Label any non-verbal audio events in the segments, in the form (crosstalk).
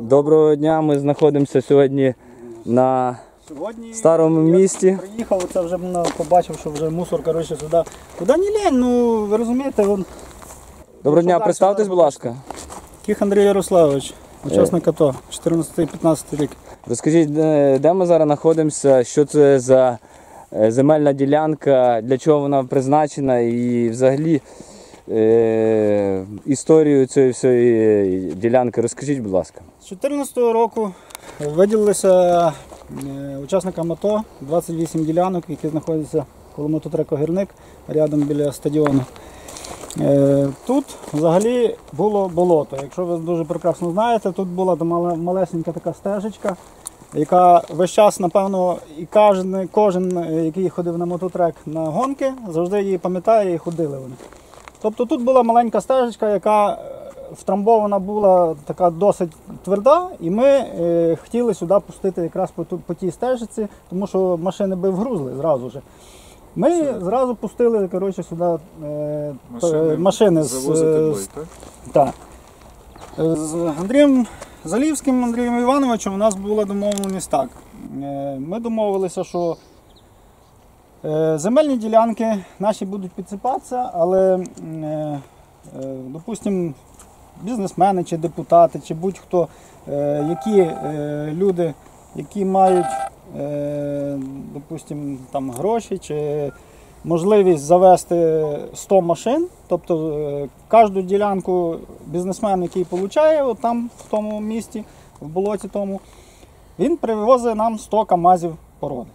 Доброго дня, ми знаходимося сьогодні на Сьогодні старому я місті. приїхав, це вже побачив, що вже мусор коротше, сюди. Куди не лень, ну ви розумієте, вон, Доброго дня, представтесь, будь ласка. Кіх Андрій Ярославович, учасник АТО, 14-15 рік. Розкажіть, де де ми зараз знаходимося, що це за е, земельна ділянка, для чого вона призначена і взагалі е, історію цієї всієї ділянки розкажіть, будь ласка. З 2014 року виділилися е, учасникам АТО 28 ділянок, які знаходяться коло мототреку Гірник, рядом біля стадіону. Е, Тут взагалі було болото. Якщо ви дуже прекрасно знаєте, тут була малесенька така стежечка, яка весь час, напевно, і кожен, кожен, який ходив на мототрек на гонки, завжди її пам'ятає і ходили вони. Тобто тут була маленька стежечка, яка е, втрамбована була така досить тверда, і ми е, хотіли сюди пустити якраз по, по тій стежиці, тому що машини би вгрузли зразу ж. Ми зразу пустили коротше, сюди е, машини, машини з, е, бой, так? так. Е, З Андрієм Залівським Андрієм Івановичем у нас була домовленість так. Е, Ми домовилися, що е, земельні ділянки наші будуть підсипатися, але, е, е, допустимо, бізнесмени чи депутати, чи будь-хто, е, які е, люди, які мають, е, допустимо, там гроші чи можливість завести 100 машин, тобто е, кожну ділянку бізнесмен, який отримує там в тому місті, в болоті тому, він привозить нам 100 камазів породи.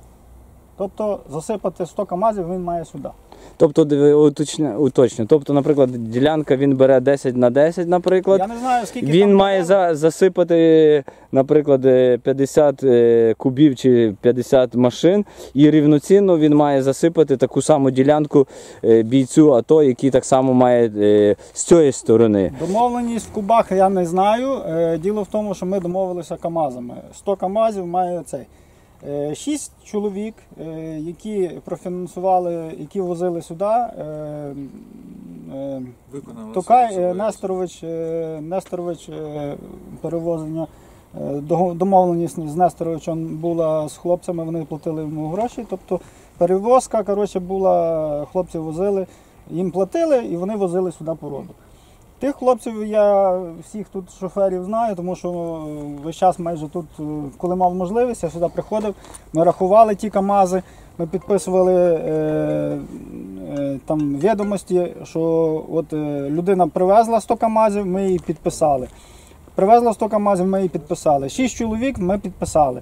Тобто засипати 100 камазів він має сюди. Тобто уточня- уточню. Тобто, наприклад, ділянка він бере 10 на 10, наприклад. Я не знаю, скільки Він там має за, засипати, наприклад, е, 50 е, кубів чи 50 машин, і рівноцінно він має засипати таку саму ділянку е, бійцю АТО, який так само має е, з цієї сторони. Домовленість в кубах я не знаю. Е, Діло в тому, що ми домовилися КАМАЗами. 100 КАМАЗів має цей. Е, Шість чоловік, е, які профінансували, які возили сюди. е, Виконали Токай. Несторович, Несторович перевозення. Домовленість з Несторовичем була з хлопцями, вони платили йому гроші. Тобто перевозка коротше, була, хлопці возили, їм платили і вони возили сюди породу. Тих хлопців я всіх тут шоферів знаю, тому що е, весь час майже тут, е, коли мав можливість, я сюди приходив, ми рахували ті КАМАЗи, ми підписували е, е, там відомості, що от е, людина привезла 100 КАМАЗів, ми її підписали. Привезла 100 КАМАЗів, ми її підписали. Шість чоловік ми підписали.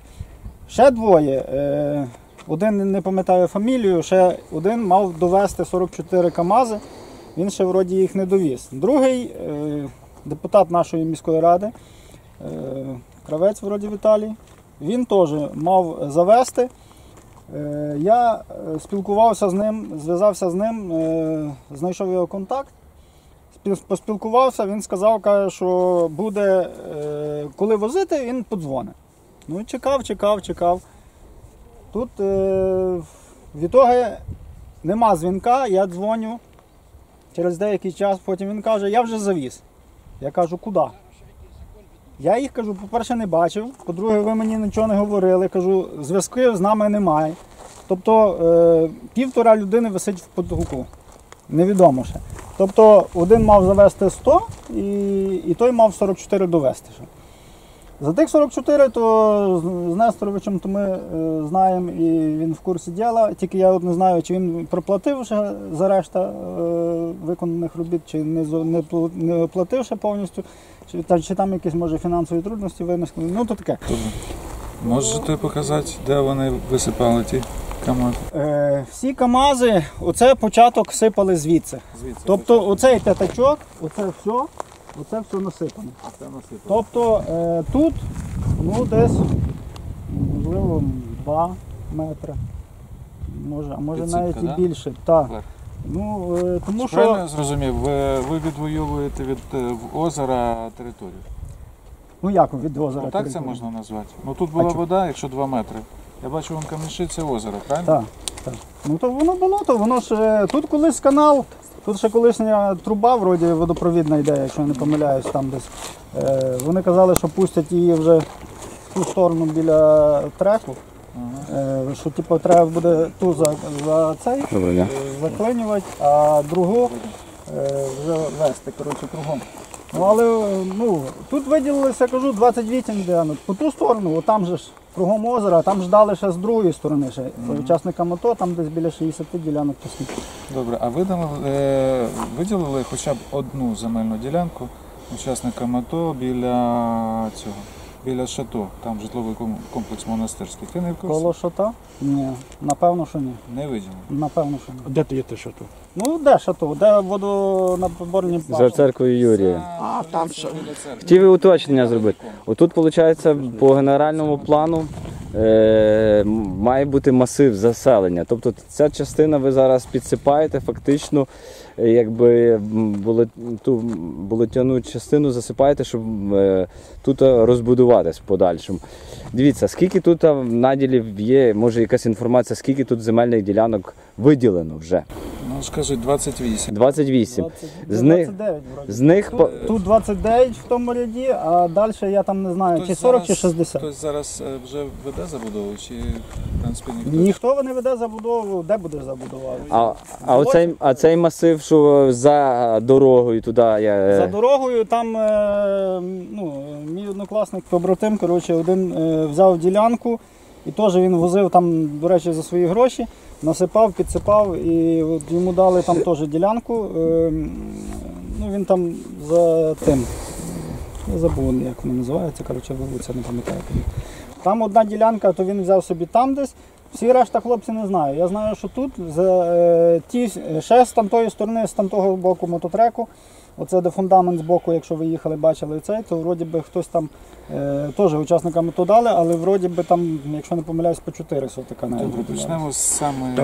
Ще двоє. Е, один не пам'ятаю фамілію, ще один мав довести 44 КАМАЗи. Він ще вроді їх не довіз. Другий е, депутат нашої міської ради, е, кравець вроді Віталій, він теж мав завести. Е, я спілкувався з ним, зв'язався з ним, знайшов його контакт. Поспілкувався, він сказав, що буде, коли возити, він подзвонить. Ну, і чекав, чекав, чекав. Тут е, відтоги нема дзвінка, я дзвоню. Через деякий час потім він каже, я вже завіз. Я кажу, куди? Я їх кажу, по-перше, не бачив. По-друге, ви мені нічого не говорили. Кажу, зв'язків з нами немає. Тобто е, півтора людини висить в потоку. Невідомо ще. Тобто один мав завести 100 і, і той мав 44 довести. За тих 44, то з- з Несторовичем то ми е, знаємо і він в курсі діла. Тільки я от не знаю, чи він проплатив вже за решта е, виконаних робіт, чи не, зо- не, пл- не оплатив ще повністю, чи, та, чи там якісь може фінансові трудності виникли. Ну то таке. Можете показати, де вони висипали ті камази? Е, всі КАМАЗи, оце початок сипали звідси. Звідси. Тобто оцей п'ятачок, оце все, оце все насипано. це насипали. Тобто е, тут ну, десь можливо 2 метри. Може, а може Підсипка, навіть да? і більше. Так. Вверх. Ну, е, тому Правильно що я зрозумів, ви, ви відвоюєте від е, в озера територію. ну як від озера. Ну, так це можна назвати. Ну тут була чо- вода, якщо 2 метри. Я бачу, вон каміші це озеро, правильно? Так, так. Ну то воно було, то воно ж е, тут колись канал Тут ще колишня труба, вроді водопровідна йде, якщо я не помиляюсь, там десь. Е, вони казали, що пустять її вже в ту сторону біля треку. Е, що типу, треба буде ту за, за цей Доброго дня. е, заклинювати, а другу е, вже вести коротше, кругом. Ну але ну, тут виділилося, кажу, 28 ділянок. По ту сторону, от там же ж кругом озера, там ждали ще з другої сторони. Ще. Учасникам АТО, там десь біля 60 ділянок чи. Добре, а видали, е, виділили хоча б одну земельну ділянку учасникам АТО біля цього, біля шато, там житловий комплекс монастирський. Ти не в курсі? Коло шота? Ні, напевно, що ні. Не виділили. Напевно, що ні. Де ти є те, що тут? Ну де шато? Де водонапорні За церквою Юрія. А, там ще. Хотів уточнення зробити. Отут, виходить, по генеральному плану е, має бути масив заселення. Тобто ця частина ви зараз підсипаєте, фактично, якби ту болотяну частину засипаєте, щоб е, тут розбудуватись в подальшому. Дивіться, скільки тут а, наділів є, може якась інформація, скільки тут земельних ділянок виділено вже? Ну скажи, 28. 28. 20, З них- 29 вроді. З них по- Тут, тут 29 в тому ряді, а далі я там не знаю, чи Хтось 40, чи 60. Хтось зараз е, вже веде забудову, чи в принципі ніхто? Ніхто не веде забудову, де будеш забудувати? А, а, оцей, а цей масив, що за дорогою туди я. За дорогою там е, ну, мій однокласник побратим, коротше, один е, взяв ділянку і теж він возив там, до речі, за свої гроші, насипав, підсипав і от йому дали там теж ділянку. Е, ну, він там за тим. Я забув, як воно називається, коротше, вулиця, не пам'ятаю. Там одна ділянка, то він взяв собі там десь. Всі решта хлопці не знаю. Я знаю, що тут за, е, ті, ще з тамтої сторони, з тамтого боку мототреку, оце де фундамент з боку, якщо ви їхали, бачили цей, то вроді би хтось там е, теж учасниками то дали, але вроді би там, якщо не помиляюсь, по 4 сотика навіть. Добре, виділяли. почнемо з саме.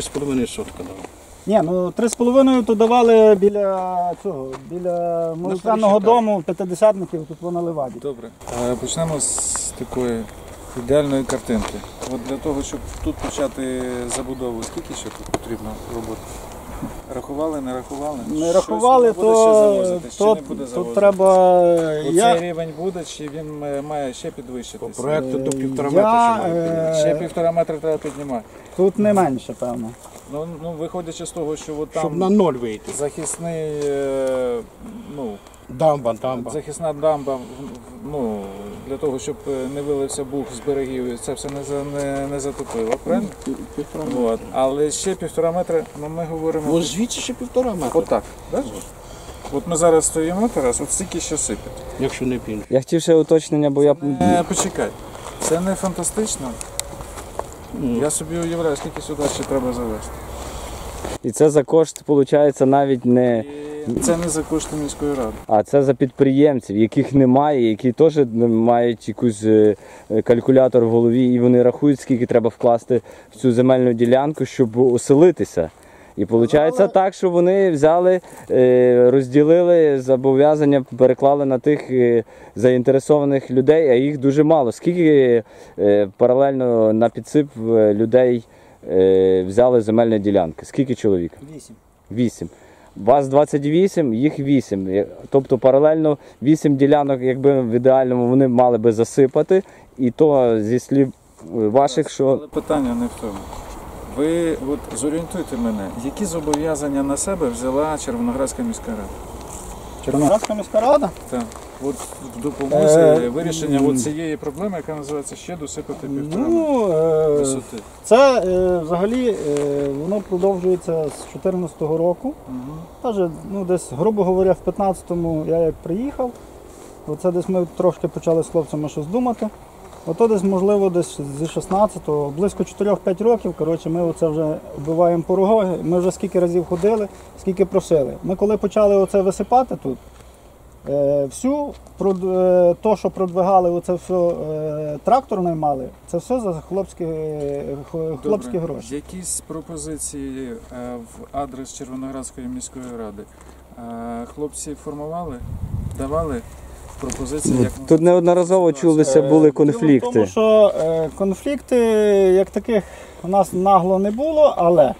З половиною сотка дав. Ні, ну 3,5 то давали біля цього, біля молитвенного Старішака. дому п'ятидесятників, тут воно леваді. Добре. Е, Почнемо з такої ідеальної картинки. От для того, щоб тут почати забудову, скільки ще тут потрібно роботи? Рахували, не рахували? Не Щось рахували, буде ще то, завозити, чи то, не буде то завозити? треба. Оцей Я, рівень буде, чи він е, має ще підвищитися? По проекту до півтора Я, метра ще має е. Ще півтора метра треба піднімати. Тут не менше, певно. Ну, ну виходячи з того, що от Щоб там на ноль вийти. захисний, е, ну, Дамба, дамба. захисна дамба, в- в- ну, для того, щоб е, не вилився бух з берегів, і це все не, за- не, не затопило, правильно? Півтора метра. От. Але ще півтора метра, ну ми говоримо. Ось звідси ще півтора метра. Отак. От ми зараз стоїмо, Тарас, от стільки ще сипить. Якщо не більше. Я хотів ще уточнення, бо я. Е, почекай, це не фантастично. Я собі уявляю, скільки сюди ще треба завести. І це за кошт, виходить, навіть не. Це не за кошти міської ради. А це за підприємців, яких немає, які теж мають якийсь е, калькулятор в голові, і вони рахують, скільки треба вкласти в цю земельну ділянку, щоб оселитися. І виходить Але- так, що вони взяли, е, розділили зобов'язання, переклали на тих е, заінтересованих людей, а їх дуже мало. Скільки паралельно на підсип людей взяли земельні ділянки? Скільки чоловік? Вісім. 8. Вас 28, їх 8. Тобто паралельно 8 ділянок, якби в ідеальному вони мали би засипати. І то зі слів е, ваших, що Але питання не в тому. Ви от зорієнтуйте мене, які зобов'язання на себе взяла Червоноградська міська рада? Червоноградська міська рада. Так. От в допомозі Е, вирішення от цієї проблеми, яка називається ще досипати півтора Ну, е, висоти. це е, взагалі е, воно продовжується з 2014 року. Мгм. Даже, ну, десь, грубо говоря, в 15-му я як приїхав, оце десь ми трошки почали з хлопцями щось думати. Ото десь, можливо, десь зі 16-го, близько 4-5 років, коротше, ми оце вже вбиваємо пороги. Ми вже скільки разів ходили, скільки просили. Ми коли почали оце висипати тут, всю прод- е, то, що продвигали, оце все е, трактор наймали, це все за хлопські, е, хлопські Добре. гроші. Якісь пропозиції е, в адрес Червоноградської міської ради е, хлопці формували, давали пропозиції, як тут неодноразово чулися Е, були конфлікти. Тому що е, конфлікти як таких у нас нагло не було, але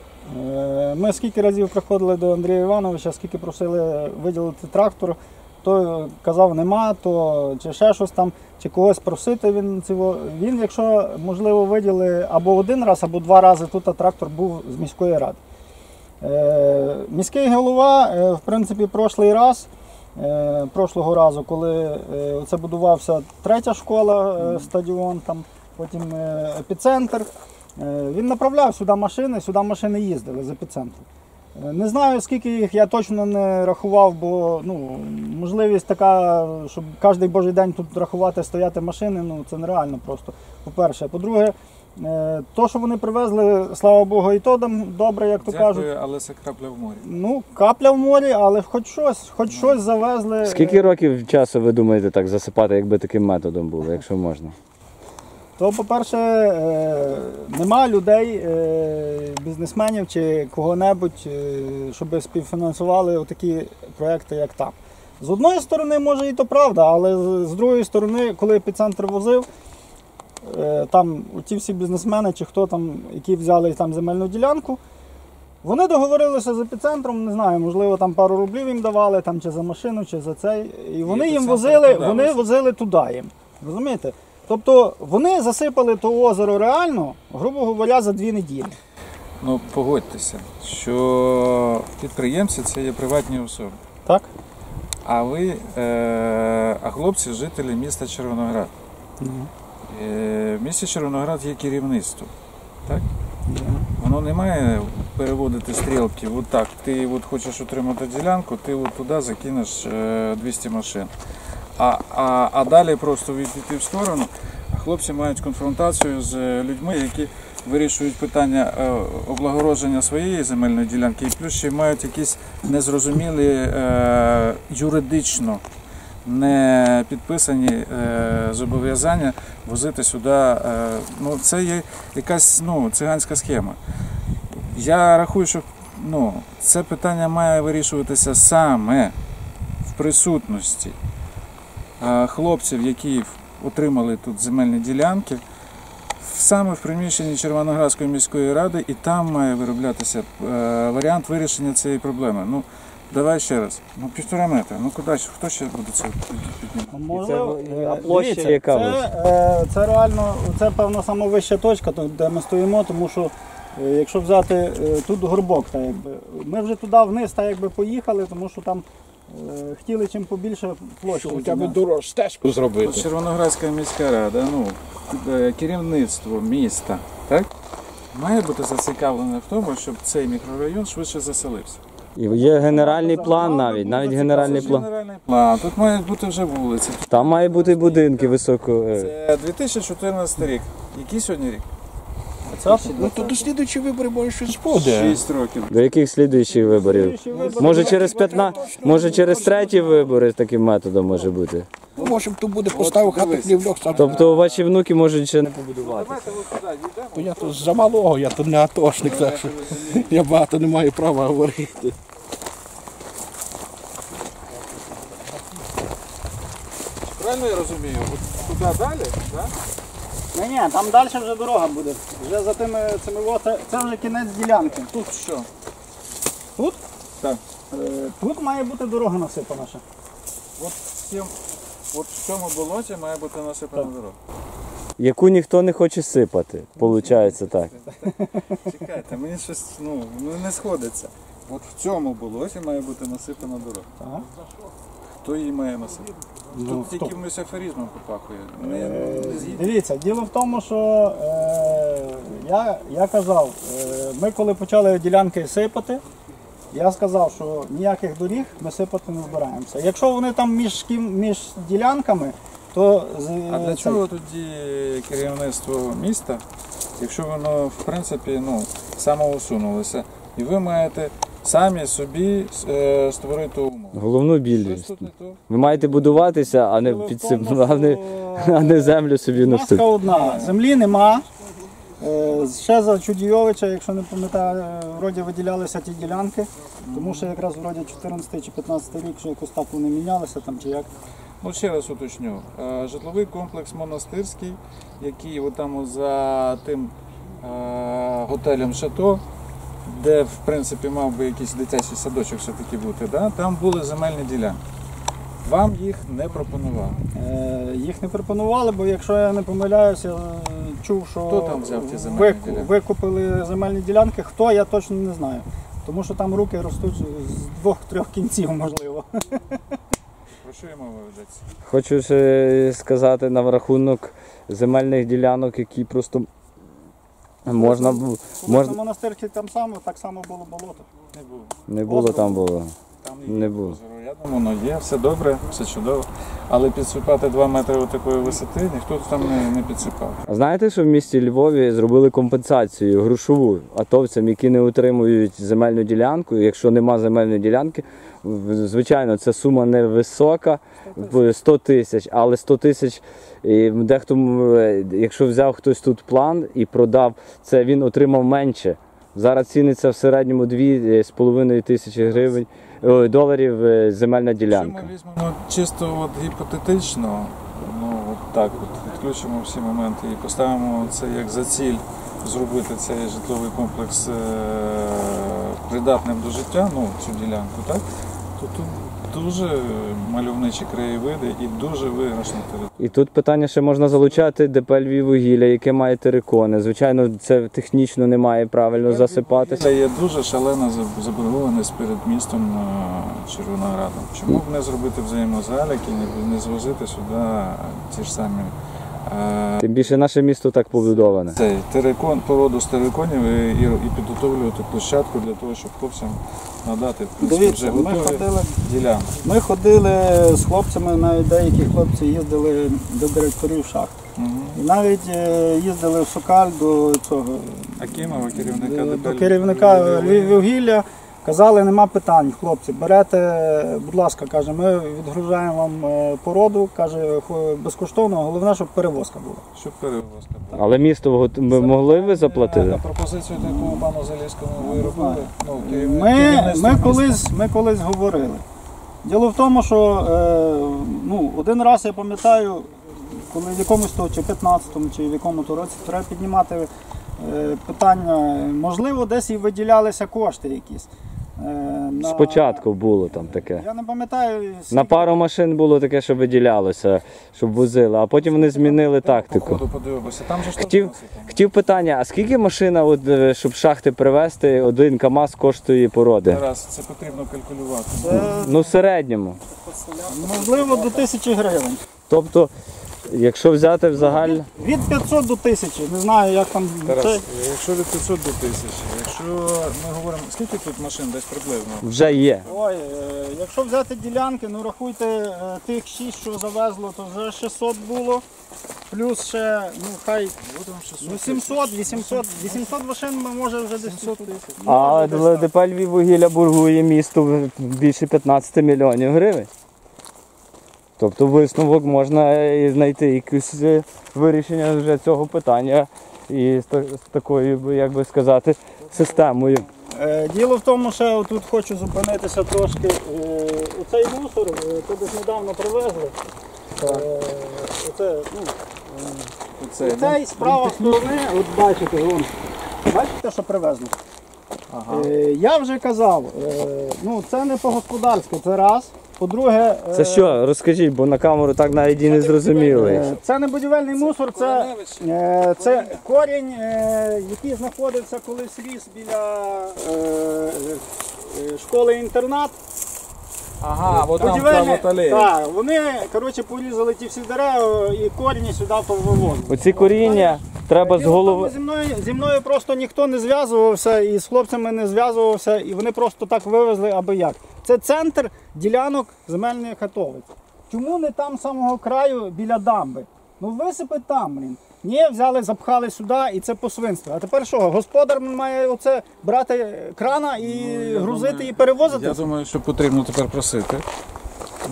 Е, Ми скільки разів приходили до Андрія Івановича, скільки просили виділити трактор, то казав нема, то чи ще щось там, чи когось просити він цього. Він, якщо можливо, виділи або один раз, або два рази тут трактор був з міської ради. Е, Міський голова, е, в принципі, прошлий раз, е, прошлого разу, коли е, це будувався третя школа, е, стадіон, там, потім е, епіцентр, е, він направляв сюди машини, сюди машини їздили з епіцентру. Е, Не знаю, скільки їх я точно не рахував, бо ну, можливість така, щоб кожен божий день тут рахувати, стояти машини, ну це нереально просто. По-перше. По-друге, е, то, що вони привезли, слава Богу, і то там добре, як то кажуть. Дякую, але це крапля в морі. Ну, капля в морі, але хоч щось, хоч щось завезли. Скільки років часу ви думаєте так засипати, якби таким методом було, якщо можна? То, по-перше, е, нема людей, е, бізнесменів чи кого-небудь, е, щоб співфінансували такі проекти, як там. З одної сторони, може і то правда, але з- другої сторони, коли епіцентр возив, там ті всі бізнесмени чи хто там, які взяли там земельну ділянку, вони договорилися з епіцентром, не знаю, можливо, там пару рублів їм давали, там, чи за машину, чи за цей. І вони їм возили, вони возили туди їм. Розумієте? Тобто вони засипали то озеро реально, грубо говоря, за дві неділі. Ну погодьтеся, що підприємці це є приватні особи. Так? А ви, е, а хлопці жителі міста Червоноград. Е, в місті Червоноград є керівництво. Так? Воно не має переводити стрілки. От так, ти от хочеш отримати ділянку, ти от туди закинеш е, 200 машин. А, а, а далі просто відійти в сторону. Хлопці мають конфронтацію з е, людьми, які вирішують питання е, облагородження своєї земельної ділянки, і плюс ще мають якісь незрозумілі е, юридично не підписані зобов'язання возити сюди. Ну, це є якась ну, циганська схема. Я рахую, що ну, це питання має вирішуватися саме в присутності хлопців, які отримали тут земельні ділянки, саме в приміщенні Червоноградської міської ради, і там має вироблятися е, варіант вирішення цієї проблеми. Ну, давай ще раз. Ну, півтора метра. Ну куди? Хто ще буде це піднімати? Це- е, а площа яка це, е, це реально, це певно найвища точка, де ми стоїмо, тому що якщо взяти тут горбок, так якби, ми вже туди вниз так якби поїхали, тому що там е, хотіли чим побільше площі. Хоча б дорож стежку зробити. Червоноградська міська рада, ну, е, керівництво міста, так? Має бути зацікавлене в тому, щоб цей мікрорайон швидше заселився. І є генеральний план навіть, навіть генеральний план. генеральний план. Тут мають бути вже вулиці. Там має бути будинки високо. е, Це 2014 рік. Який сьогодні рік? Ну то до слідуючі вибори може щось буде. 6 років. До яких слідуючих виборів? Слідуючі вибори- Може через 15, може через треті вибори таким методом може бути. Ну, може, то буде поставив хату хлівльох, сам. Тобто ваші внуки можуть ще не побудувати. То я то за малого, я то не атошник, так що я багато не маю права говорити. Правильно я розумію? От туди далі, так? Ні, ні, там далі вже дорога буде. Вже за тими цими во- це, це вже кінець ділянки. Тут що? Тут? Так. Е, Тут має бути дорога насипана ще. От, в цім- от в цьому болоті має бути насипана дорога. Яку ніхто не хоче сипати, виходить так. Чекайте, мені щось ну, ну, не сходиться. От в цьому болоті має бути насипана дорога. Так. Хто її має насипати? Ну, Тут якимось аферизмом попахує. Не, не згідно. Дивіться, діло в тому, що е, я, я казав, е, ми коли почали ділянки сипати, я сказав, що ніяких доріг ми сипати не збираємося. Якщо вони там між, ким- між ділянками, то з- А для це- чого тоді керівництво міста, якщо воно в принципі ну, самоусунулося, і ви маєте самі собі е, створити умови? Головну Щось біль. тут не то. Ви маєте будуватися, а не в підсип... а не, а не землю собі Маска наступ. одна, землі нема. Е, Ще за Чудійовича, якщо не пам'ятаю, е, вроді виділялися ті ділянки, тому що якраз вроді 14 чи 15 рік, що якось так вони мінялися там чи як. Ну, ще раз уточню. Е, Житловий комплекс монастирський, який отам за тим е, готелем Шато, де в принципі мав би якийсь дитячий садочок все-таки бути, да? там були земельні ділянки. Вам їх не пропонували. Е, Їх не пропонували, бо якщо я не помиляюся, е, чув, що Хто там взяв ті земельні вику- ділянки? викупили земельні ділянки. Хто, я точно не знаю. Тому що там руки ростуть з двох-трьох кінців, можливо. Про що і мова ведеться? Хочу ще сказати на рахунок земельних ділянок, які просто можна Коли можна на монастирці там само, так само було болото. Не було. не було там було. Там Не було. озеро. Я думаю, воно є, все добре, все чудово. Але підсипати 2 метри такої висоти ніхто там не, не підсипав. А знаєте, що в місті Львові зробили компенсацію грошову атовцям, які не отримують земельну ділянку. Якщо нема земельної ділянки, звичайно, це сума невисока, в 100 тисяч, але 100 тисяч. Дехто, е, якщо взяв хтось тут план і продав це, він отримав менше. Зараз ціниться в середньому 2,5 тисячі гривень доларів е, земельна Якщо ділянка. ми візьмемо чисто от гіпотетично, ну от так от відключимо всі моменти і поставимо це як за ціль зробити цей житловий комплекс е- придатним до життя, ну цю ділянку, так? То тут дуже мальовничі краєвиди і дуже виграшна територія. І тут питання ще можна залучати ДП Львіввугілля, яке має терикони. Звичайно, це технічно не має правильно засипатися. Це є дуже шалена заб- заборгованість перед містом е, Червоноградом. Чому б не зробити взаємозалік і не, звозити сюди ті ж самі е, Тим більше наше місто так побудоване. цей терикон, породу з териконів і, і, і підготовлювати площадку для того, щоб хлопцям надати в принципі, Дивіться, ми готові ходили, ділянки. ми ходили з хлопцями, навіть деякі хлопці їздили до директорів шахт. Мгм. І навіть е, їздили в Сокаль до цього Акімова, керівника до, ДП до керівника Львіввугілля. Казали, нема питань, хлопці, берете, будь ласка, каже, ми відгружаємо вам е, породу, каже, безкоштовно, головне, щоб перевозка була. Щоб перевозка була. Але місто ми могли ви Е, заплатити? Пропозицію таку пану Залізькому ви робили? Ну, Ми, ми, колись, ми колись говорили. Діло в тому, що е, ну, один раз я пам'ятаю, коли в якомусь то, чи 15-му, чи в якому то році треба піднімати питання, можливо, десь і виділялися кошти якісь. Е, на- Спочатку було там таке. Я не пам'ятаю. На пару машин було таке, що виділялося, щоб возили, а потім вони змінили тактику. Там же Хотів, хотів питання, а скільки машина, от, е, щоб шахти привезти, один КАМАЗ коштує породи? Зараз це потрібно калькулювати. Це, Ну, в середньому. можливо, до тисячі гривень. Тобто, якщо взяти в загаль, Від 500 до 1000. Не знаю, як там. Тарас, Це, якщо від 500 до 1000, якщо ми говоримо, скільки тут машин десь приблизно? вже є. Ой, е, якщо взяти ділянки, ну рахуйте е, тих 6, що завезло, то вже 600 було. Плюс ще, ну хай ну, 700, 800, 800 машин ми може вже десь тут. А Може, десь так. Львіввугілля бургує місту більше 15 мільйонів гривень. Тобто висновок можна і знайти якесь е, вирішення вже цього питання і з, та- з такою, як би сказати, системою. Е, Діло в тому, що тут хочу зупинитися трошки. Е, Оцей мусор, е, то десь недавно привезли. Е, Оце, ну, Це, Цей з правої сторони, от бачите, вон, бачите, що привезли? Ага. Е, я вже казав, е, ну це не по-господарськи, це раз. По-друге, е, Це що, розкажіть, бо на камеру так навіть і не зрозуміли. е, це не будівельний мусор, це, е, це корінь, е, який знаходився колись ріс біля е, е, школи-інтернат. Ага, от там та Будівельний- Так, вони коротше, порізали ті всі дерева і коріння сюди повивозили. Оці коріння треба з голови. Зі мною, зі мною просто ніхто не зв'язувався і з хлопцями не зв'язувався, і вони просто так вивезли аби як. Це центр ділянок земельної хатовиць. Чому не там з самого краю біля дамби? Ну висипи там, блін. Ні, взяли, запхали сюди і це по свинству. А тепер що? Господар має оце брати крана і грузити думаю, і перевозити? Я думаю, що потрібно тепер просити.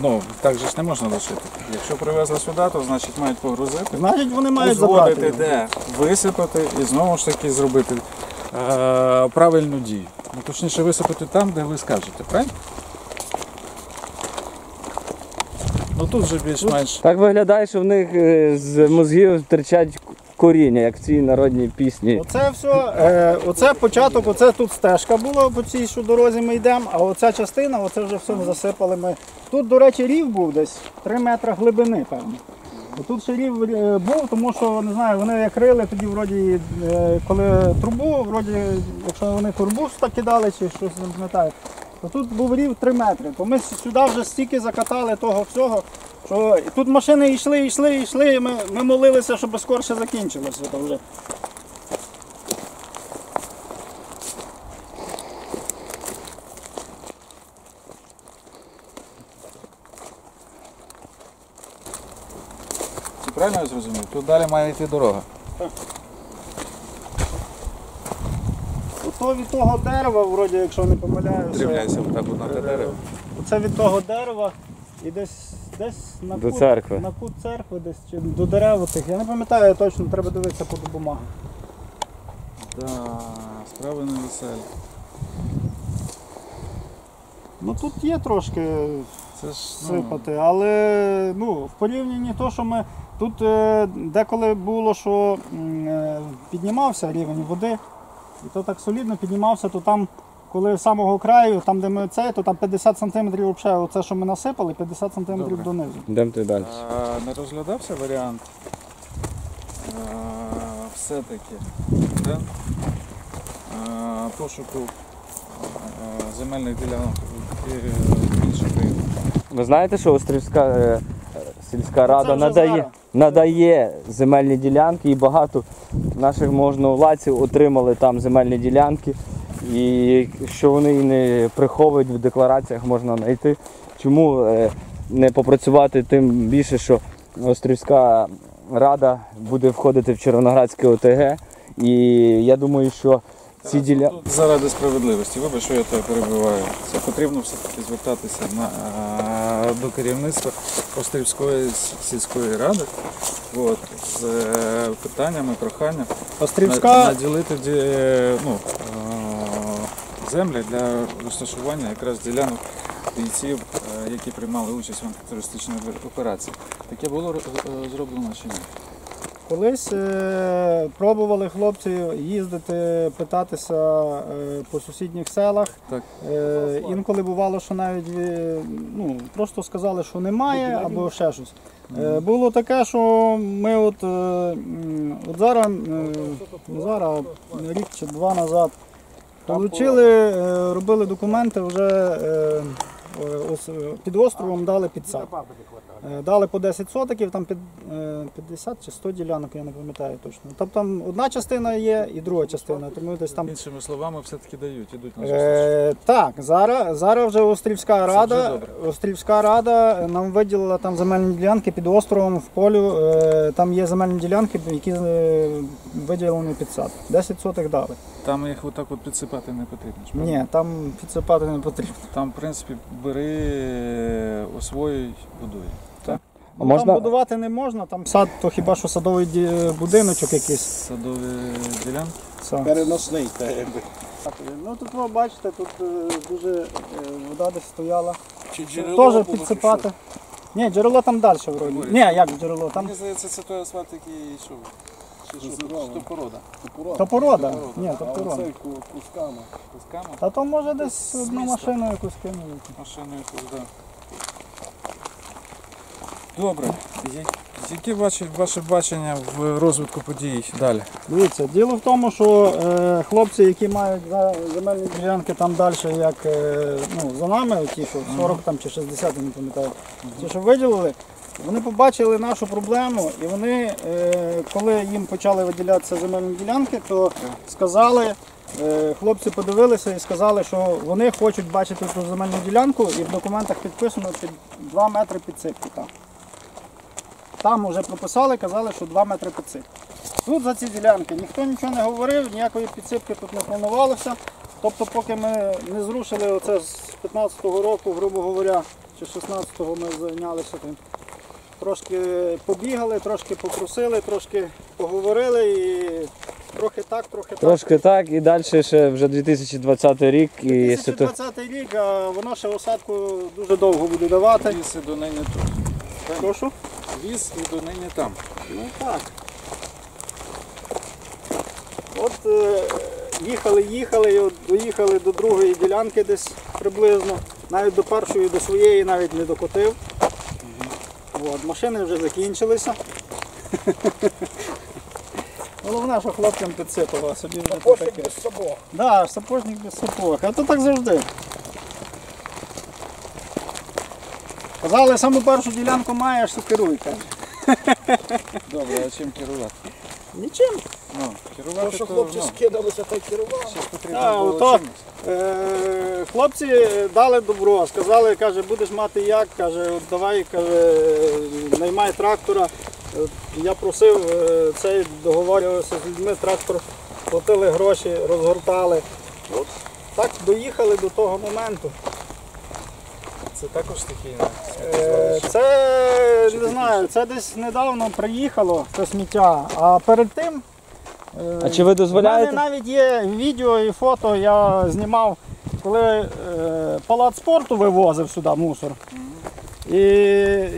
Ну, так же ж не можна лишити. Якщо привезли сюди, то значить мають погрузити. Значить, вони мають забрати. де висипати і знову ж таки зробити е, правильну дію. Ну, точніше висипати там, де ви скажете, правильно? Ну тут вже більш-менш. Так виглядає, що в них е, з мозгів терчать коріння, як в цій народній пісні. Оце все, е, оце початок, оце тут стежка була по цій що дорозі ми йдемо, а оця частина, оце вже все засипали ми. Тут, до речі, рів був десь 3 метри глибини, певно. Тут ще рів е, був, тому що не знаю, вони як рили, тоді вроді, е, коли трубу, вроді, якщо вони турбу так кидали чи щось не пам'ятаю, то тут був рів 3 метри. То ми сюди вже стільки закатали того всього, що і тут машини йшли, йшли, йшли, і ми, ми молилися, щоб скорше закінчилося. То вже. Правильно я зрозумів? Тут далі має йти дорога. Ото від того дерева, вроді, якщо не помиляюся, Тримляйся отак от на те дерево. Оце від того дерева і десь десь на До кут, церкви. на кут церкви, десь чи до дерев тих. Я не пам'ятаю точно, треба дивитися по бумагам. Да, справи не веселі. Ну тут є трошки Це ж ну, сипати, але ну, в порівнянні то, що ми тут е, деколи було, що м, е, піднімався рівень води, і то так солідно піднімався, то там, коли з самого краю, там де ми це, то там 50 см взагалі, оце, що ми насипали, 50 см Добре. донизу. Йдемо ти далі. А, не розглядався варіант а, все-таки да? а, пошуку а, земельних ділянок в в. Ви знаєте, що Острівська е, сільська рада надає, надає земельні ділянки і багато наших можновладців отримали там земельні ділянки. І що вони і не приховують в деклараціях, можна знайти. Чому е, не попрацювати тим більше, що Острівська рада буде входити в Червоноградське ОТГ. І я думаю, що ці ділянки. Тут заради справедливості, вибач, що я тебе перебиваю. Це потрібно все-таки звертатися на, до керівництва Острівської сільської ради от, з е, питаннями, проханням Острівська, наділити ну, е, землі для розташування якраз ділянок бійців, е, які приймали участь в антитерористичній операції. Таке було е, зроблено чи ні? Колись е, пробували хлопці їздити, питатися е, по сусідніх селах. Так. Е, інколи бувало, що навіть е, ну, просто сказали, що немає, або ще щось. Е, було таке, що ми от, е, м, от зараз, е, не зараз, а рік чи два назад, е, робили документи вже е, під островом дали під сад. Е, Дали по 10 сотиків, там під е, 50 чи 100 ділянок, я не пам'ятаю точно. Тобто там одна частина є і друга частина, тому десь там. Іншими словами, все-таки дають, ідуть на зустріч. Е, так, зараз, зараз вже Острівська рада. Острівська рада нам виділила там земельні ділянки під островом в полю. Е, там є земельні ділянки, які е, виділені під сад. 10 сотих дали. Там їх отак от підсипати не потрібно. Ні, там підсипати не потрібно. Там, в принципі, бери, е, освоюй, будуй. А Ну, можна- Там будувати не можна, там сад, то хіба що садовий ді- будиночок якийсь. Садові ділянки. Це. Переносний. Ну тут ви бачите, тут е, дуже е, вода десь стояла. Чи джерело Теж було, підсипати. Ні, джерело там далі вроді. Ні, як джерело? Там здається, це той асфальт, який йшов. Що, порода? то порода. Ні, то А порода. оцей кусками. Кусками? Та то може десь одну машину якусь кинули. Машиною якусь, да. Добре. Я- Яке ваше, ваше бачення в розвитку подій далі? Дивіться, діло в тому, що е, хлопці, які мають земельні ділянки там далі, як е, ну, за нами, ті, що 40 там, чи 60, я не пам'ятаю, ті, що виділили, вони побачили нашу проблему, і вони, е, коли їм почали виділятися земельні ділянки, то сказали, е, хлопці подивилися і сказали, що вони хочуть бачити ту земельну ділянку, і в документах підписано під 2 метри підсипки там. Там вже прописали, казали, що 2 метри підсипки. Тут за ці ділянки ніхто нічого не говорив, ніякої підсипки тут не планувалося. Тобто, поки ми не зрушили оце з 15-го року, грубо говоря, чи 16-го ми зайнялися тим. Трошки побігали, трошки попросили, трошки поговорили і трохи так, трохи так. Трошки так, і далі ще вже 2020 рік. І 2020 рік, а воно ще осадку дуже довго буде давати. Віз і донині тут. Прошу? Віз і донині там. Ну так. От е, їхали, їхали, і от доїхали до другої ділянки десь приблизно. Навіть до першої, до своєї навіть не докотив. От, машини вже закінчилися. (laughs) Головне, що хлопцям підсипало, а собі вже то таке. без собак. Да, сапожник без сапог. А то так завжди. Казали, саму першу ділянку маєш, то керуй. каже. Добре, а чим керувати? Нічим. Ну, То, що то, хлопці ну, скидалися, та й керували. потрібно А, було ото, чимось. е, хлопці дали добро, сказали, каже, будеш мати як, каже, от давай, каже, наймай трактора. Е, Я просив е, цей договорювався з людьми, трактор платили гроші, розгортали. От так доїхали до того моменту. Це також стихійно. Е, Це не знаю, це десь недавно приїхало це сміття. А перед тим. е, А чи ви У мене навіть є відео і фото, я знімав, коли е, палац спорту вивозив сюди мусор. І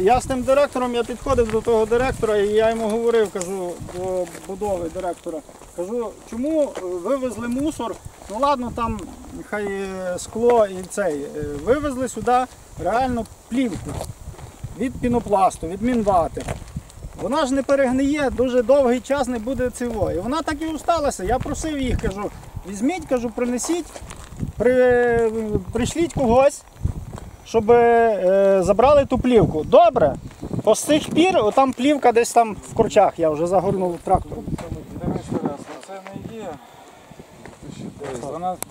я з тим директором я підходив до того директора і я йому говорив, кажу, до будови директора, кажу, чому вивезли мусор? Ну ладно, там хай скло і цей. е, Вивезли сюди реально плівку від пінопласту, від мінвати. Вона ж не перегниє, дуже довгий час не буде цього. І вона так і усталася. Я просив їх, кажу, візьміть, кажу, принесіть, при, пришліть когось, щоб е, забрали ту плівку. Добре. По з тих пір, там плівка десь там в корчах, я вже загорнув ну це не є.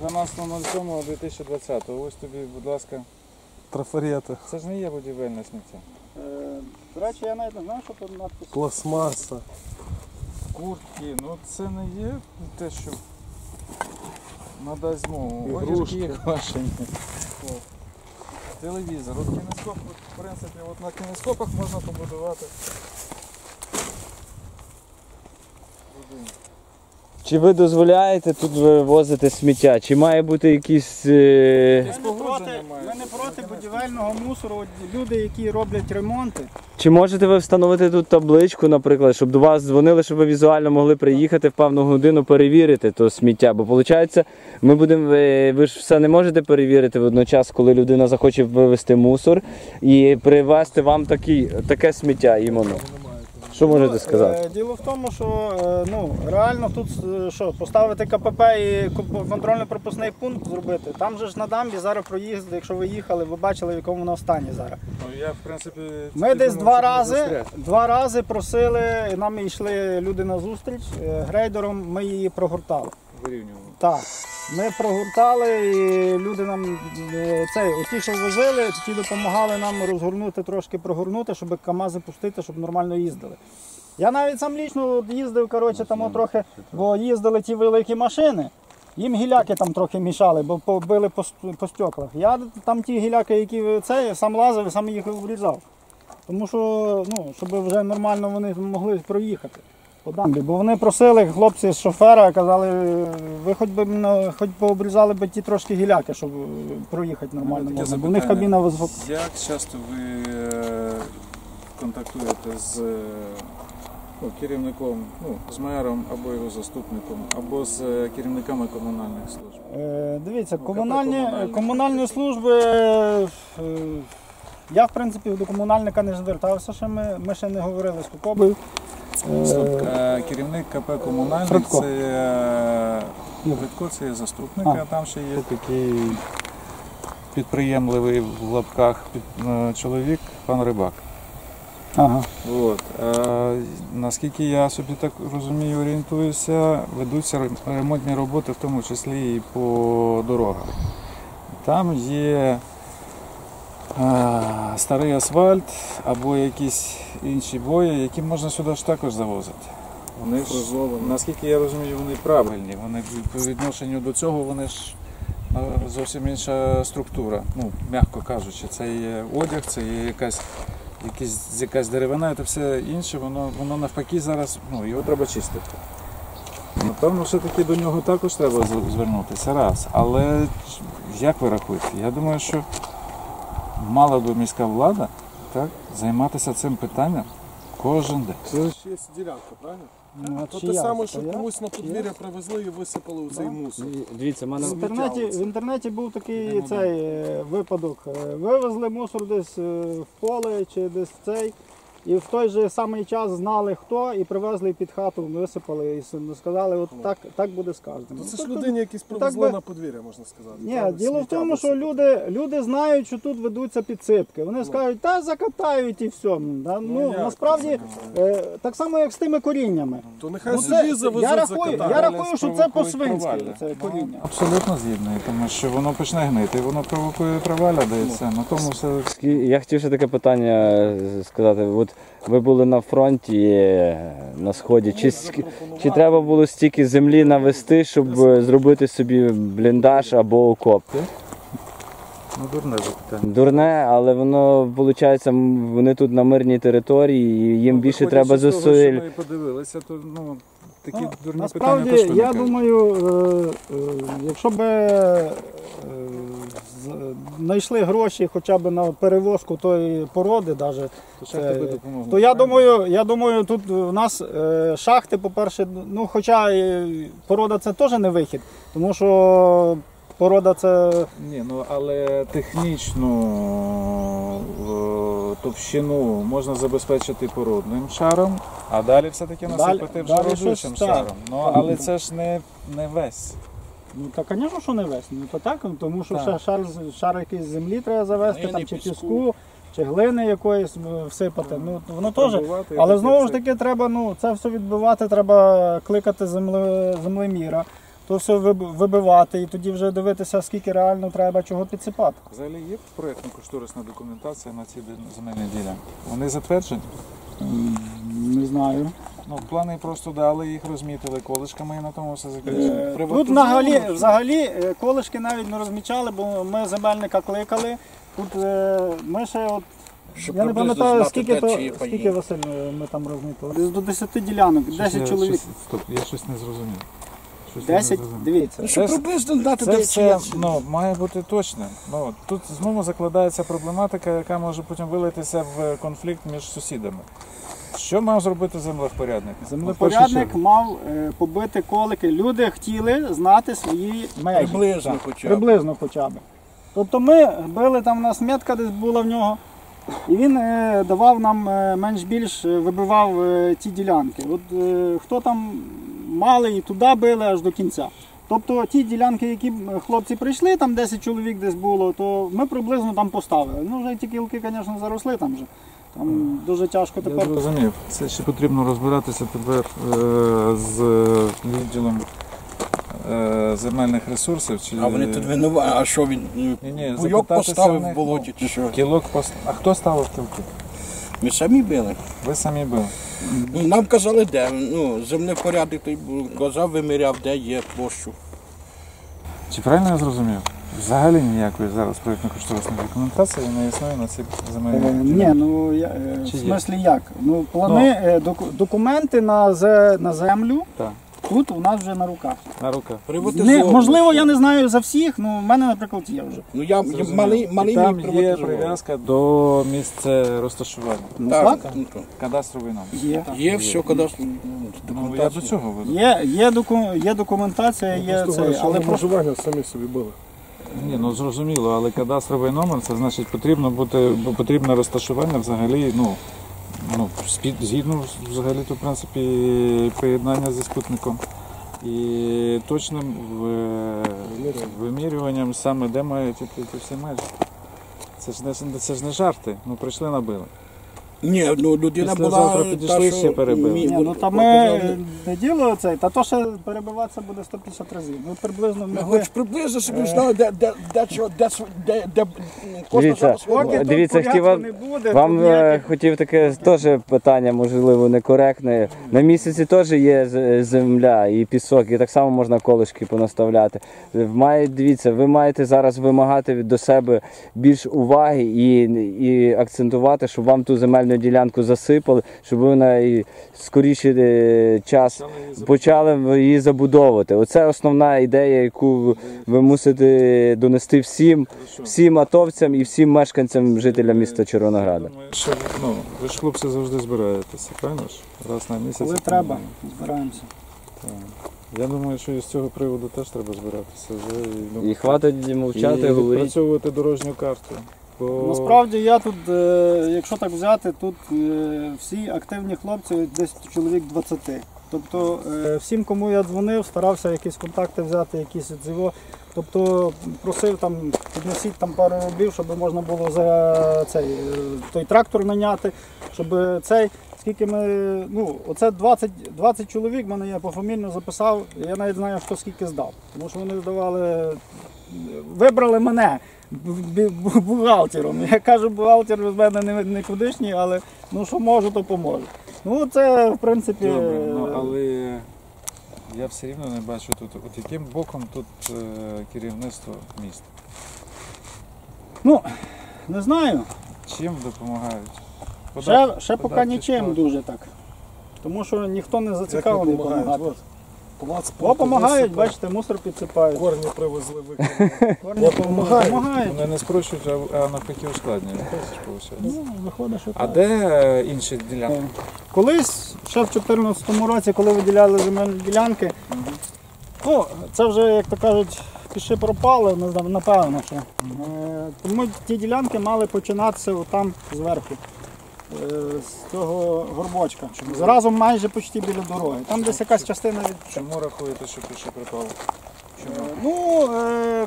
12.07.2020. Ось тобі, будь ласка. Трафарети, Це ж не є будівельне сміття. Е, До речі, я навіть не знаю, що тут надпис. пластмаса. Куртки, ну це не є те, що надасть змогу. Ігрушки. Квашені. Телевізор. От кінескоп, в принципі, от на кінескопах можна побудувати. Чи ви дозволяєте тут вивозити сміття? Чи має бути якісь. е, Ми не проти, ми не проти будівельного мусору. От Люди, які роблять ремонти, Чи можете ви встановити тут табличку, наприклад, щоб до вас дзвонили, щоб ви візуально могли приїхати в певну годину перевірити то сміття? Бо виходить, ми будемо. Ви, ви ж все не можете перевірити водночас, коли людина захоче вивезти мусор і привезти вам такий, таке сміття іменно. Що можете сказати? Е, Діло в тому, що е, ну, реально тут е, що, поставити КПП і контрольно-пропускний пункт зробити. Там же ж на дамбі зараз проїзд, якщо ви їхали, ви бачили, в якому воно стані зараз. Ну я в принципі. Ми десь думав, два рази, два рази просили, нам йшли люди на зустріч, грейдером ми її прогортали. Вирівнювали. Так, ми прогортали і люди нам е, цей, оті, що возили, ті допомагали нам розгорнути, трошки прогорнути, щоб КАМАЗи пустити, щоб нормально їздили. Я навіть сам лічно їздив, коротше, там трохи, бо їздили ті великі машини. Їм гіляки там трохи мішали, бо побили по, по стеклах. Я там ті гіляки, які це, сам лазив сам їх обрізав. Тому що, ну, щоб вже нормально вони могли проїхати по дамбі. Бо вони просили, хлопці з шофера казали, ви хоч би ну, хоч пообрізали би ті трошки гіляки, щоб е, проїхати нормально Таке можна. Бо в них запитання. кабіна висока. Як часто ви е, контактуєте з е, ну, керівником, ну, з мером або його заступником, або з е, керівниками комунальних служб? Е, Дивіться, Ну, комунальні, комунальні. комунальні служби. е, Я, в принципі, до комунальника не звертався, ще ми, ми ще не говорили з Кокобою. Е, Керівник КП комунальник Фредко. це е, Фредко, це є заступник, А. а там ще є такий підприємливий в лапках під- е, чоловік, пан Рибак. Ага. От. Е, наскільки я собі так розумію, орієнтуюся, ведуться ремонтні роботи, в тому числі і по дорогам. Там є е, старий асфальт або якісь інші бої, які можна сюди ж також завозити. Вони ж, наскільки я розумію, вони правильні. Вони по відношенню до цього вони ж е, зовсім інша структура. Ну, м'яко кажучи, це є одяг, це є якась якісь, якась деревина, це все інше, воно, воно навпаки зараз, ну, його треба чистити. Напевно, все-таки до нього також треба звернутися раз. Але як ви рахуєте? Я думаю, що мала би міська влада так, займатися цим питанням Кожен день. Це ж є ділянка, правильно? Ну, а То те саме, що комусь на подвір'я привезли і висипали у цей мусор. Дивіться, в мене В інтернеті, в інтернеті був такий цей е, випадок. Е, Вивезли мусор десь е, в поле чи десь в цей. І в той же самий час знали хто і привезли під хату, висипали і сказали, от так, так буде з кожним. Ну, Це Ну, ж людині якісь так привезли би- на подвір'я, можна сказати. Ні, Правильно, діло в тому, що люди, люди знають, що тут ведуться підсипки. Вони скажуть, та закатають і все. Да, ну, як насправді, е, так само, як з тими коріннями. То нехай Ну, це, завезуть я рахую, я рахую, що це по-свинськи, це коріння. Абсолютно згідний, тому що воно почне гнити, воно провокує проваля, і. На тому все Я хотів ще таке питання е, сказати. От ви були на фронті е, на сході. Чи, чи треба було стільки землі навести, щоб е, зробити собі бліндаж або окоп? ну, дурне запитання. Дурне, але воно виходить, вони тут на мирній території, і їм більше треба зусиль. Ми подивилися, то ну, такі Ну, дурні Насправді, питання. що я думаю, е, е, якщо б е, знайшли гроші хоча б на перевозку тої породи, даже, То би то я думаю, я думаю, тут у нас е, шахти, по-перше, ну хоча е, порода це теж не вихід, тому що порода це Ні, ну але технічну е, товщину можна забезпечити породним шаром, а далі все-таки насипати вже далі щось так. шаром. Ну але це ж не, не весь. Ну так, звісно, що не весь. Ну то так, тому що Так. ще шар, шар якийсь землі треба завести, Глини, там, чи піску. піску, чи глини якоїсь е, всипати. Ну воно теж. Пробувати, Але таке знову ж це- таки треба ну, це все відбивати, треба кликати земле, землеміра, то все вибивати і тоді вже дивитися, скільки реально треба чого підсипати. Взагалі є проєктно-кошторисна документація на ці земельні ділянки. Вони затверджені. Не знаю. Ну, плани просто дали, їх розмітили колишками і на тому все закінчили. Е, Тут взагалі, взагалі е, колишки навіть не розмічали, бо ми земельника кликали. Тут е, ми ще от. Щоб я не пам'ятаю, знати, скільки, де то, скільки Василь ми там розмітили. Десь до 10 ділянок, 10 я- чоловік. щось- Стоп, я щось не зрозумів. Щось я не 10, дивіться. Ну, Щоб Це- приблизно дати, Це де все ну, має бути точним. Ну, тут знову закладається проблематика, яка може потім вилитися в конфлікт між сусідами. Що мав зробити землевпорядник? Ну, в першу Землепорядник чергу. мав е, побити колики. Люди хотіли знати свої межі. Приблизно хоча б. Приблизно хоча б. Тобто ми били, там у нас метка десь була в нього, і він е, давав нам е, менш-більш е, вибивав е, ті ділянки. От е, хто там мали і туди били аж до кінця. Тобто ті ділянки, які хлопці прийшли, там 10 чоловік десь було, то ми приблизно там поставили. Ну вже ті кілки, звісно, заросли там вже. Там дуже тяжко Я тепер. зрозумів. Це ще потрібно розбиратися тепер е, з відділом е, земельних ресурсів. Чи... А вони тут винуваті. А що він? Ні, ні, Буйок запитатися поставив в них, болоті чи що? Кілок пост... А хто ставив кілки? Ми самі били. Ви самі били. Ну, нам казали, де. Ну, землепорядник той казав, виміряв, де є площу. Чи правильно я зрозумів? Взагалі ніякої зараз проєктно-кошторисної документації не існує на цих земельні Е. Ні, ну я, е, в є? смислі як? Ну, плани, е, доку- документи на, зе- на землю Так, тут у нас вже на руках. на руках. Не, Приватизовано. можливо, я не знаю за всіх, ну в мене, наприклад, є вже. Ну, я, малий, малий там мій є прив'язка до місця розташування. Ну Так, так, ну, то. Кадастровий номер. є. Є все, коли Ну, я до цього веду. Є, є, доку, є документація, є це, але просто самі собі були. Ні, ну зрозуміло, але кадастровий номер це значить потрібно бути бо потрібне розташування взагалі, ну, ну згідно взагалі то в принципі поєднання зі спутником. І точним вимірюванням саме де мають ті всі межі. Це ж не це ж не жарти. Ну прийшли набили. Ні, ну людина Після була завтра підійшли, та, ще перебили. мі- ні, ну та ми не діло цей, та то ще перебиватися буде 150 разів. Ми приблизно Ми могли. хоч приблизно собі знали, де, де, де, чого, де, св- де, де, кожна Дивіться, зона свого. Поки тут Дивіться, порядку хотів вам- не буде, Вам тут е, ніяких- хотів таке теж питання, можливо, некоректне. На місяці теж є з- земля і пісок, і так само можна колишки понаставляти. Має, дивіться, ви маєте зараз вимагати від- до себе більш уваги і, і акцентувати, щоб вам ту земельну земельну ділянку засипали, щоб вона і скоріше е, час почали її забудовувати. Оце основна ідея, яку ви мусите донести всім, всім атовцям і всім мешканцям, жителям міста Червонограда. Що ну, ви ж хлопці завжди збираєтеся, правильно ж? Раз на місяць. Коли треба, збираємося. Я думаю, що і з цього приводу теж треба збиратися вже і, ну, І хватить мовчати, і говорити. відпрацьовувати дорожню карту. Бо Насправді я тут, е, якщо так взяти, тут е, всі активні хлопці, десь чоловік 20. Тобто е, всім, кому я дзвонив, старався якісь контакти взяти, якісь від. Тобто просив там підносіть там пару рублів, щоб можна було за цей той трактор наняти, щоб цей. Скільки ми, ну, оце 20, 20 чоловік мене я пофамільно записав, я навіть знаю, хто скільки здав. Тому що вони здавали, вибрали мене бухгалтером. Я кажу, бухгалтер з мене не, не кудишній, але ну що можу, то поможу. Ну це в принципі. Добре, ну, е, але я все рівно не бачу тут, от яким боком тут е, керівництво міста. Ну, не знаю. Чим допомагають? Ще, ще поки податки нічим дуже так. Тому що ніхто не зацікавлений допомагати. Плац О, бачите, мусор підсипають. Корні привезли, викинули. Корні допомагають. Вони не спрощують, а, навпаки ускладнюють. Ну, виходить, що А так. де е, інші ділянки? Колись, ще в 2014 році, коли виділяли земельні ділянки, ну, це вже, як то кажуть, не знаю, напевно, що. Е, Тому ті ділянки мали починатися там зверху, з цього горбочка. Зразу майже почти біля дороги. Там десь якась частина від. Чому рахуєте, що пише припало? Е, Ну, е,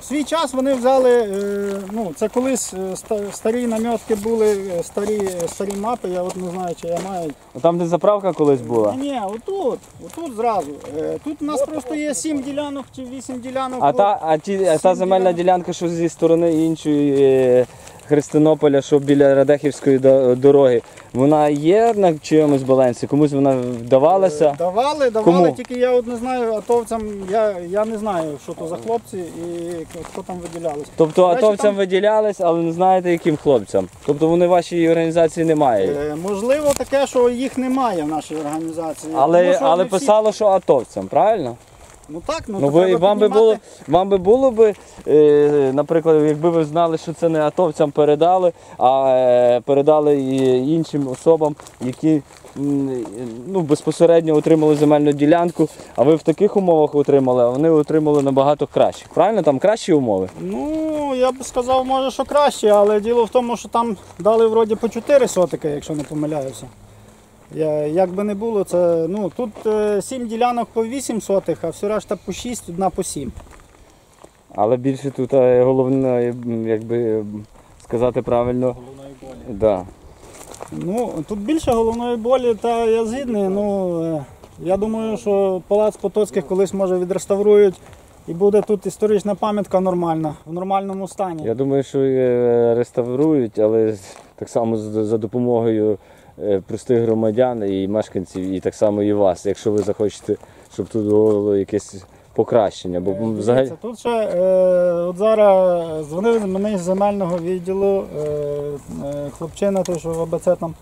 в свій час вони взяли, е, ну, це колись е, старі намітки були, е, старі, старі мапи, я от не знаю, чи я маю. Там, де заправка колись була. Ні, ні, отут, отут зразу. Е, Тут у нас просто є сім ділянок чи вісім ділянок. А та, а ті, а та земельна ділянка, що зі сторони іншої е, Христинополя, що біля Радехівської дороги, вона є на чиємусь балансі? Комусь вона вдавалася? Е, Давали, давали, Кому? тільки я от не знаю, атовцям, я, я не знаю, що то за хлопці і хто там виділялись. Тобто До речі, атовцям там- виділялись, але не знаєте, яким хлопцям. Тобто вони в вашій організації немає. Е, Можливо, таке, що їх немає в нашій організації. Але, Тому але всі- писало, що атовцям, правильно? Ну так, ну, Ну ви вам би було вам би було би, е, наприклад, якби ви знали, що це не атовцям передали, а е, передали і іншим особам, які м, ну, безпосередньо отримали земельну ділянку, а ви в таких умовах отримали, а вони отримали набагато кращих. Правильно? Там кращі умови? Ну, я б сказав, може, що краще, але діло в тому, що там дали вроді по 4 сотики, якщо не помиляюся. Я, як би не було, це ну тут е, 7 ділянок по 8 сотих, а все решта по 6, одна по 7. Але більше тут е, головне, якби сказати правильно. Головної болі. Да. Ну, тут більше головної болі, та я згідний. Ну, е, я думаю, що палац Потоцьких колись може відреставрують і буде тут історична пам'ятка нормальна, в нормальному стані. Я думаю, що е, реставрують, але так само за допомогою е, простих громадян і мешканців, і так само і вас, якщо ви захочете, щоб тут було якесь покращення. Бо взагалі Дивіться, Тут ще е, от зараз дзвонив мені з земельного відділу е, е, хлопчина, той, що в АБЦ там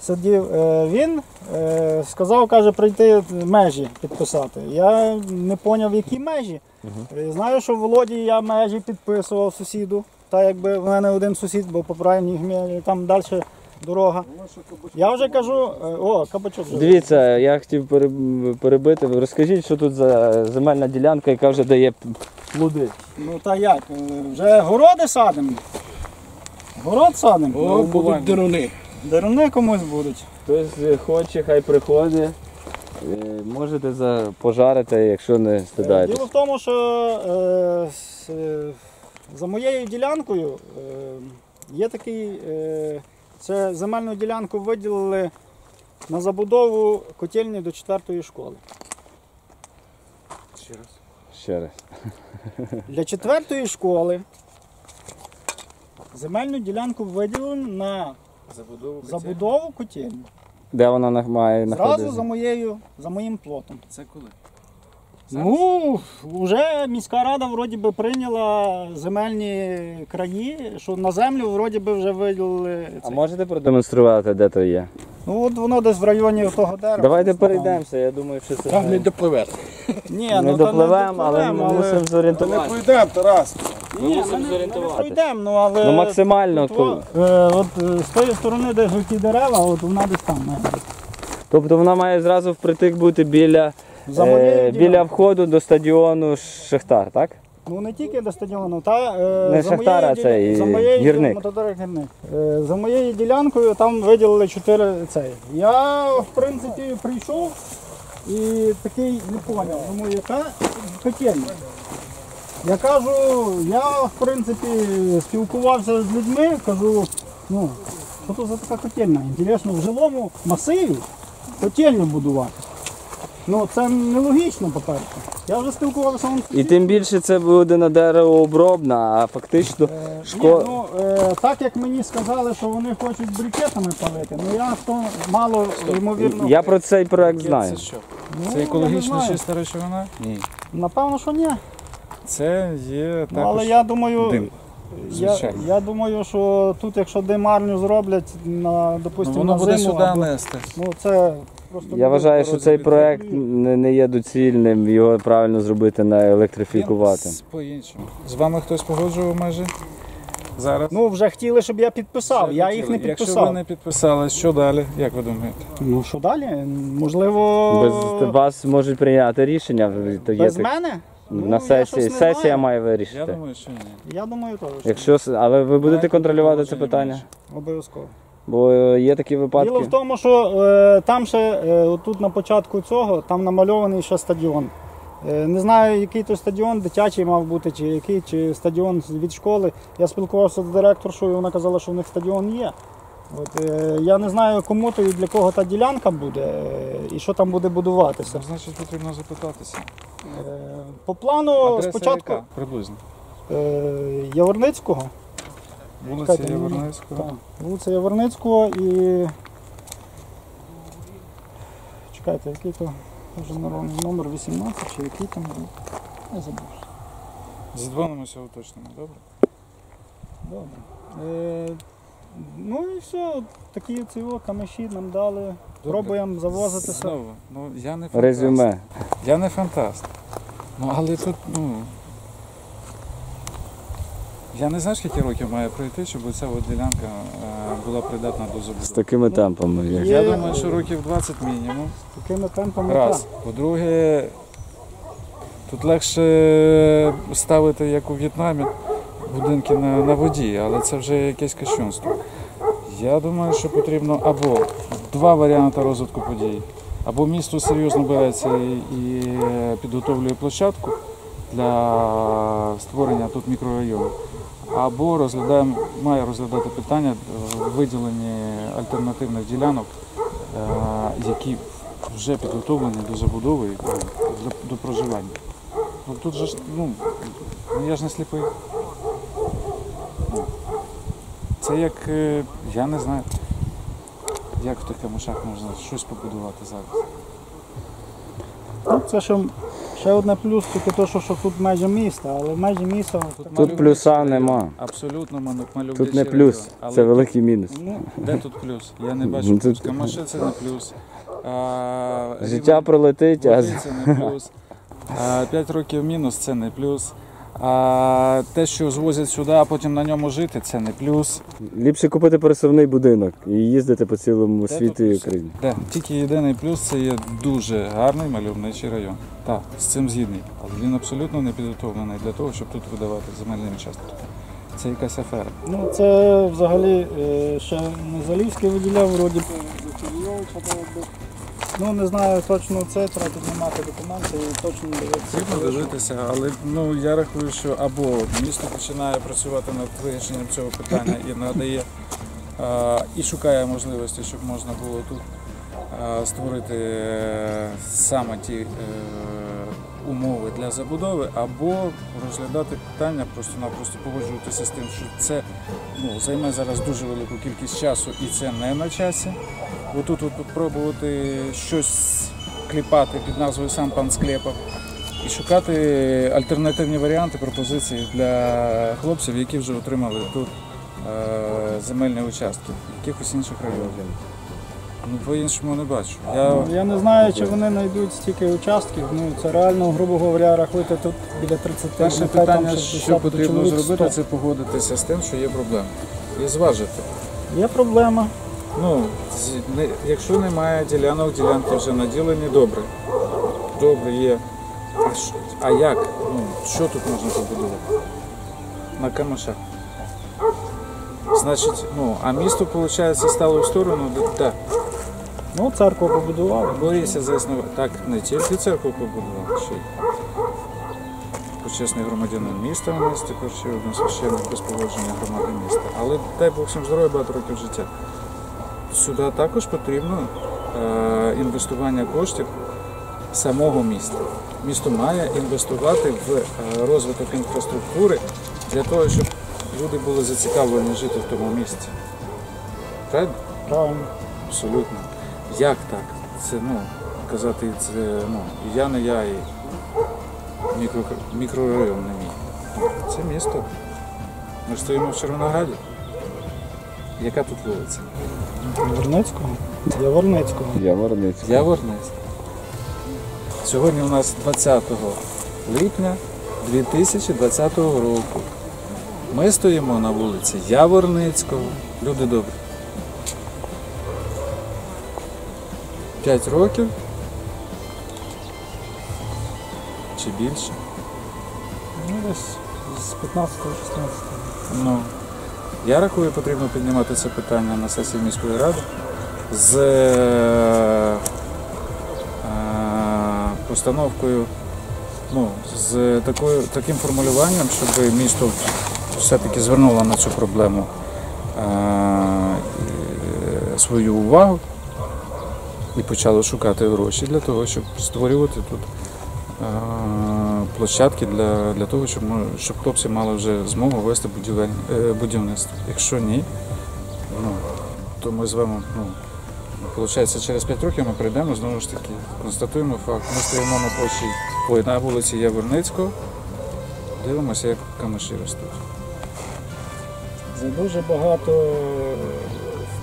сидів. Е, він е, сказав, каже, прийти межі підписати. Я не зрозумів, які межі. Е, Знаю, що в Володі я межі підписував сусіду. Та якби в мене один сусід був по правильній межі, там далі дорога. Я вже кажу, е, о, кабачок. вже. дивіться, я хотів пере- перебити. Розкажіть, що тут за земельна ділянка, яка вже дає п- плоди. Ну та як? е, Вже городи садимо. Город садимо. О, будуть деруни. Деруни комусь будуть. Хтось е, хоче, хай приходить. Е, Можете за- пожарити, якщо не Діло в тому, що е, с- е, за моєю ділянкою е, є такий, е, це земельну ділянку виділили на забудову котельні до 4 школи. Ще раз. Ще раз. Для 4 школи земельну ділянку виділили на Забудову забудову котельні. Де вона на- має Зразу знаходитися? за моєю, за моїм плотом. Це коли? Ну, вже міська рада вроді би прийняла земельні краї, що на землю вроді би вже виділили. А це. можете продемонструвати, де то є? Ну от воно десь в районі того дерева. Давайте перейдемося, я думаю, що це. Там не допливеш. Ні, Не ну, та допливемо, але ми мусимо Ми зорієнтуватися. не пройдемо, Тарас. Ми Ні, мусимо ми зорієнтуватися. Ми пройдемо, ну але. Ну максимально. От, е, от е, з тої сторони, де жовті дерева, от вона десь там має бути. Тобто вона має зразу впритик бути біля, е, біля входу до стадіону Шахтар, так? Ну не тільки до стадіону, та е, Не за Шахтар, моєю а цей, діля- за моєю гірник. Мотодорог гірник. Е, за моєю ділянкою там виділили чотири цей. Я в принципі прийшов і такий не поняв, думаю, яка котельня. Я кажу, я в принципі спілкувався з людьми, кажу, ну, що то за така котельня? Інтересно, в жилому масиві котельню будувати. Ну це нелогічно, по-перше. Я вже спілкувався з І тим більше це буде на деревообробна, а фактично шко... Ні, ну, е, так як мені сказали, що вони хочуть брикетами палити, ну я то мало ймовірно. Я про цей проект знаю. Це що? Ну, Це я не екологічно знаю. чиста речовина? Ні. Напевно, що ні. Це є Ну, також але я думаю, дим. Я, Звичайно. я думаю, що тут, якщо димарню зроблять на, Ну, допустимо, воно на буде зиму, сюди або- нести. ну це просто Я вважаю, що цей проект не, не є доцільним, його правильно зробити на електрифікувати. Він По-іншому. З вами хтось погоджував межі? Зараз? Ну вже хотіли, щоб я підписав. Я їх не Якщо підписав. ви не підписали, що далі? Як ви думаєте? Ну що далі? Можливо, Без вас можуть прийняти рішення. то є без так- мене? Ну, на сесії. Сесія знаю. має Я думаю, що ні. Я думаю, теж. що Якщо с- але ви будете контролювати це питання. Обов'язково. бо е, є такі Діло випадки. в тому, що е, там ще е, тут на початку цього там намальований ще стадіон. Е, не знаю, який то стадіон, дитячий мав бути, чи який, чи стадіон від школи. Я спілкувався з директоршою, і вона казала, що в них стадіон є. От, е, я не знаю, кому то і для кого та ділянка буде, е, і що там буде будуватися. Ну, Значить, потрібно запитатися. Е, по плану Адреса спочатку яка? Приблизно. е, Яворницького. Вулиця Чекайте, Яворницького. Так, вулиця Яворницького і. Чекайте, який то вже номер, номер 18 чи який там. Я забув. Зідзвонимося уточнимо, добре? Добре. Е, ну і все, такі ці о, камиші нам дали. Добре. Пробуємо завозитися. Знову, ну я не фантаст. Резюме. Я не фантаст. Ну але тут, ну. Я не знаю, скільки років має пройти, щоб ця от ділянка е, була придатна до З такими темпами. як- Я думаю, що років 20 мінімум. З Такими темпами. Раз. По-друге, тут легше ставити, як у В'єтнамі, будинки на, на воді, але це вже якесь кощунство. Я думаю, що потрібно або два варіанти розвитку подій. Або місто серйозно береться і, і підготовлює площадку для створення тут мікрорайону, або розглядаємо, має розглядати питання е, виділення альтернативних ділянок, е, які вже підготовлені до забудови до, до проживання. Ну, тут же ну, я ж не сліпий. Це як, е, я не знаю, як в тих камушах можна щось побудувати зараз. Ну, це ще, ще одне плюс, тільки то, що, що тут межі міста, але межі міста. Тут плюса нема. Абсолютно мал- мальовничий Тут не район. плюс, Але це великий мінус. Ну, Де тут плюс? Я не Ну, бачу тут- плюс. Камаши це не плюс. А, Життя рівень пролетить, а це не плюс. А, 5 років мінус це не плюс. А те, що звозять сюди, а потім на ньому жити, це не плюс. ліпше купити пересувний будинок і їздити по цілому Де світу і? Україні. Де? Тільки єдиний плюс це є дуже гарний мальовничий район. Так, з цим згідний. Але він абсолютно не підготовлений для того, щоб тут видавати земельні участки. Це якась афера. Ну, це взагалі е, ще не Залівський виділяв, вроді Ну, не знаю точно це, треба піднімати документи і точно Потрібно дивитися. дивитися, але ну я рахую, що або місто починає працювати над вирішенням цього питання і надає а, і шукає можливості, щоб можна було тут а, створити е, саме ті е, умови для забудови, або розглядати питання, просто-напросто погоджуватися з тим, що це ну, займе зараз дуже велику кількість часу і це не на часі. Отут от пробувати щось кліпати під назвою сам пан Склепов і шукати альтернативні варіанти, пропозиції для хлопців, які вже отримали тут е, земельні участки якихось інших районах. Ну, по-іншому не бачу. Я, Я не знаю, чи вони знайдуть стільки участків. Ну це реально, грубо говоря, рахуйте тут біля 30 перше нехай там питання, 60 що потрібно чоловік, зробити, 100. це погодитися з тим, що є проблема. І зважити. Є проблема. Ну, з- не- якщо немає ділянок, ділянки вже наділені, добре. Добре є. А, що- а як? Ну, що тут можна побудувати? На камешах. Значить, ну, а місто, виходить, стало в сторону, де- так. Ну, церкву побудували. Борися за існування. Так, не тільки церкву побудували, ще й почесний громадянин міста у нас тепер ще один священник без погодження громади міста. Але дай Бог всім здоров'я, багато років життя. Сюди також потрібно е, інвестування коштів самого міста. Місто має інвестувати в е, розвиток інфраструктури для того, щоб люди були зацікавлені жити в тому місці. Правильно? Правильно. Абсолютно. Як так? Це ну, казати, це ну, і я не я, і мікро, мікрорайон не мій. Це місто. Ми ж стоїмо в Червонограді. Яка тут вулиця? Верницького? Яворницького. Я Ворниць. Яворницька. Сьогодні у нас 20 липня 2020 року. Ми стоїмо на вулиці Яворницького. Люди добрі. П'ять років чи більше. Ну, десь з 15-16. Ну, я рахую, потрібно піднімати це питання на сесії міської ради з е, постановкою, ну, з такою, таким формулюванням, щоб місто все-таки звернуло на цю проблему е, е, свою увагу і почало шукати гроші для того, щоб створювати тут площадки для, для того, щоб, ми, щоб хлопці мали вже змогу вести е, будівництво. Якщо ні, ну, то ми з вами, ну, виходить, через 5 років ми прийдемо знову ж таки, констатуємо факт. Ми стоїмо на площі ой, на вулиці Яворницького, дивимося, як камиші ростуть. За дуже багато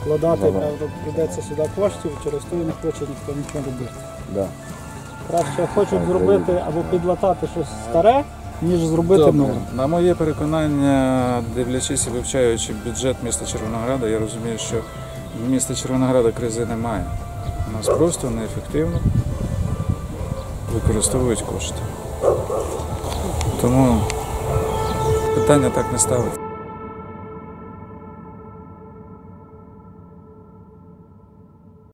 вкладати Давай. правда, прийдеться сюди коштів, через то і не хоче ніхто нічого робити. Да. Краще хочуть зробити або підлатати щось старе, ніж зробити Добре. нове. На моє переконання, дивлячись і вивчаючи бюджет міста Червонограда, я розумію, що в міста Червонограда кризи немає. У нас просто неефективно використовують кошти. Тому питання так не ставить.